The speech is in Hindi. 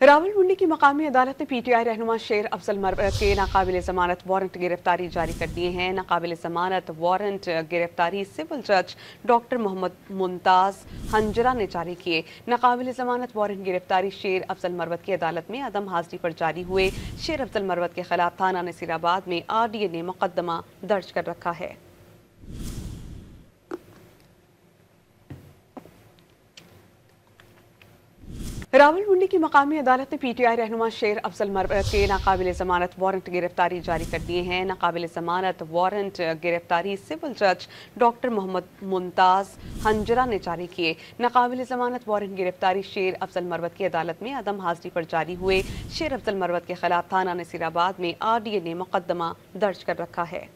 रावलपिंडी की मकामी अदालत ने पीटीआई रहनुमा शेर अफजल मरवत के नाकाबिल जमानत वारंट गिरफ्तारी जारी कर दिए हैं। नाकाबिल जमानत वारंट गिरफ्तारी सिविल जज डॉक्टर मोहम्मद मुमताज़ हंजरा ने जारी किए। नाकाबिल जमानत वारंट गिरफ्तारी शेर अफजल मरवत की अदालत में अदम हाजिरी पर जारी हुए। शेर अफजल मरवत के खिलाफ थाना नसीराबाद में आर डी ए ने मुकदमा दर्ज कर रखा है। रावलपिंडी की मकामी अदालत ने पीटीआई रहनुमा शेर अफजल मरवत के नाकबिल जमानत वारंट गिरफ्तारी जारी कर दिए हैं। नाकाबिल जमानत वारंट गिरफ्तारी सिविल जज डॉक्टर मोहम्मद मुमताज़ हंजरा ने जारी किए। नाकबिल जमानत वारंट गिरफ्तारी शेर अफजल मरवत की अदालत में अदम हाजिरी पर जारी हुए। शेर अफजल मरवत के खिलाफ थाना नसीराबाद में आर डी ए ने मुकदमा दर्ज कर रखा है।